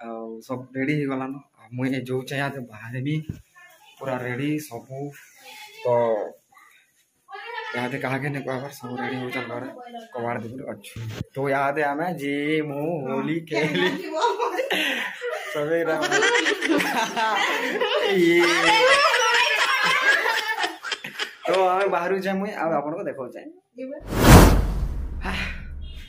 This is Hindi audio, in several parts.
सब रेडी होगलान मुई जो चाहे बाहर भी पूरा रेडी सब तो याद कहाँके नहीं कहबार सब रेडी हो चल घर कबाड़ देख अच्छे तो याद है आम जे मु होली खेली सब तो आम बाहर जाए मुई आप को देखो जाए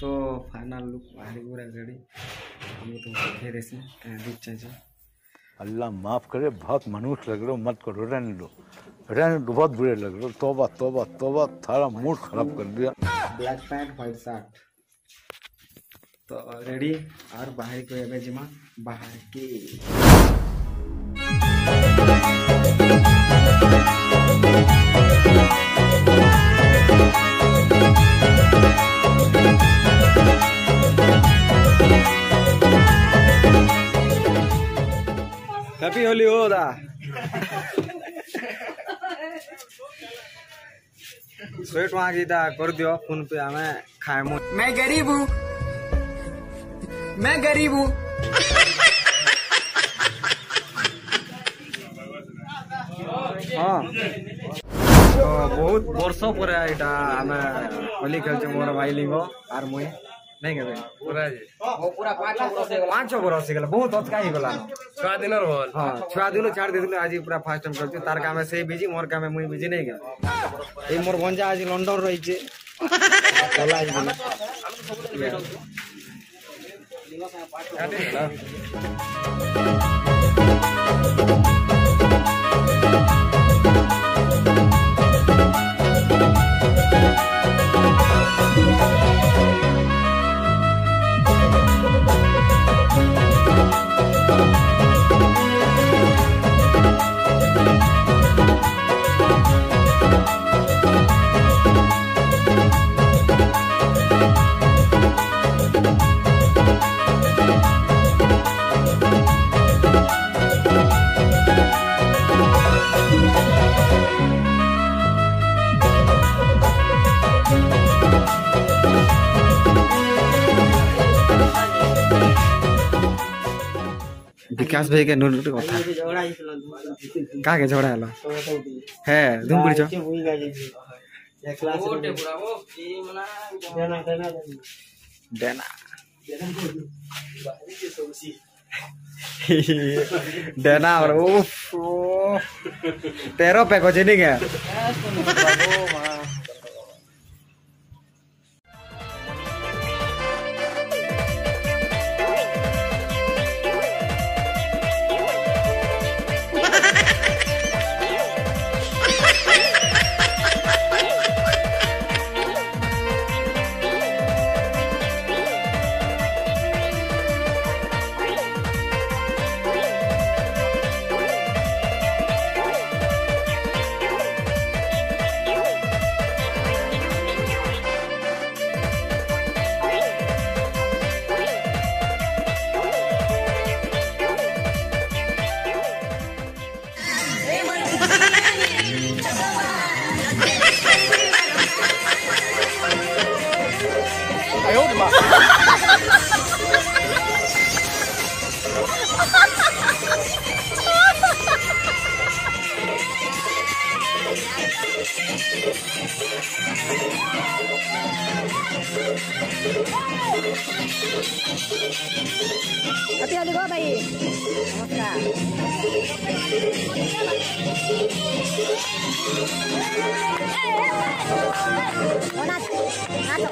तो फाइनल लुक बाहर पूरा रेडी हम तो फिर इसमें अल्लाह माफ़ करे बहुत मनुष्य लग रहे हो मत करो रहने लो रहने लो बहुत बुरे लग रहे हो। तोबा तोबा तोबा थारा मूड खराब कर दिया। ब्लैक पैंट व्हाइट शर्ट तो रेडी और बाहर को एवे जिमा बाहर की। हैप्पी होली हो दा स्वेट मांगी था कर दियो फ़ोन पे हमें खाए मु मैं गरीब हूँ। मैं गरीब हूँ। हाँ। तो बहुत वर्ष पर आम होली खेल मोर भाई लिंग आर मुई। ନାଇଁ କେବେ ପୁରା ପାଞ୍ଚ ବରଷ ହେଇଗଲା ବହୁତ ଅତକା ହେଇଗଲା ଛୁଆ ଦିନର ଭଲ ହଁ ଛୁଆ ଦିନୁ ଛାଡ଼ି ଦେଇଥିଲୁ ଆଜି ପୁରା ଫାର୍ଷ୍ଟ ଟାଇମ୍ ଖେଳୁଛୁ ତାର କାମେ ସେଇ ବିଜି ମୋର କାମେ ମୁଇଁ ବିଜି ନାଇଁ କେବେ ଏଇ ମୋର ଭଞ୍ଜା ଆଜି ଲଣ୍ଡନ ରହିଛେ ଗଲା ଆଜି ଦିନ। ବିକାଶ বিকাশ ভাইকে নুনুর কথা কাকে ঝগড়া হলো হ্যাঁ ধুম পড়িছ ডেনা ডেনা ওর উফ তেরো প্যাক হচ্ছে নি 阿爹，你好，大姨。好吃啊！哎哎哎！我拿拿走。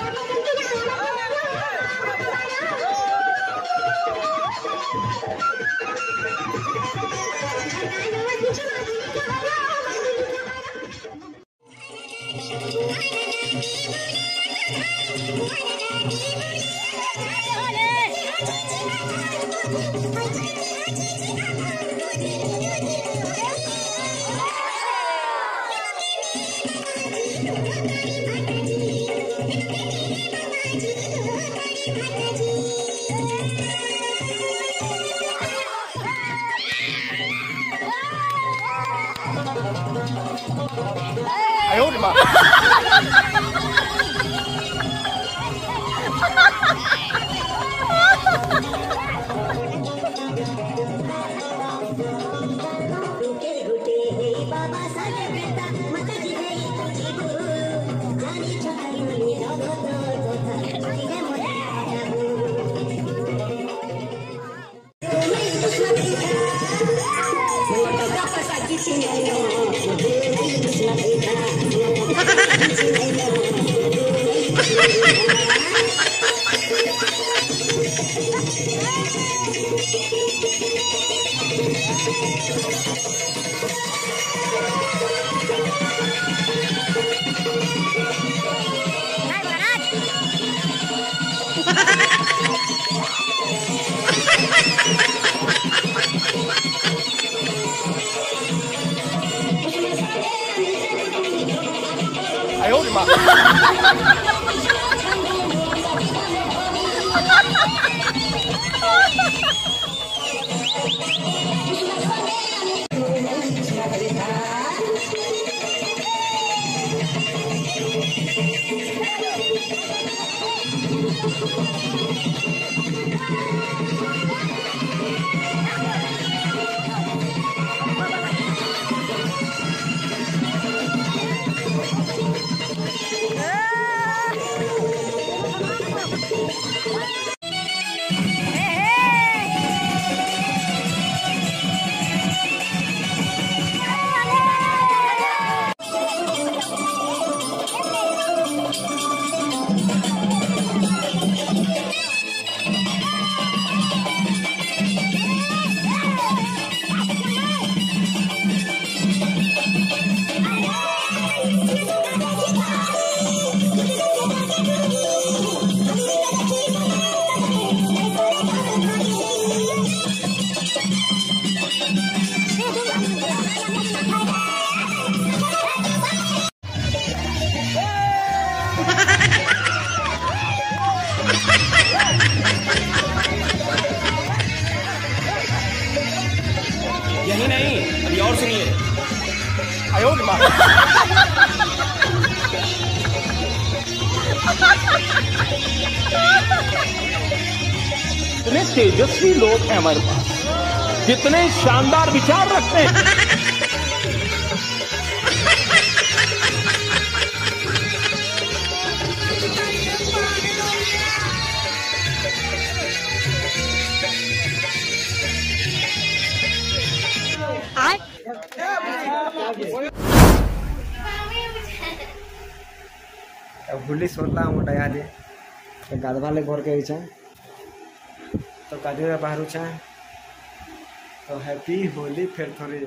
I'm 哎呦我的妈！I am. 哎呦我的妈！नहीं नहीं, अभी और सुनिए। इतने तेजस्वी लोग हैं हमारे पास, जितने शानदार विचार रखते हैं। ଭୁଲି ସରିଲା ଆମଟା ଇହାଦେ ତ ଗାଧବାର୍ ଲାଗି ଘରକେ ଆଇଛେଁ ତ ଗାଧୋଇବା ବାହାରୁଛେଁ ତ ହ୍ୟାପି ହୋଲି ଫେର୍ ଥରେ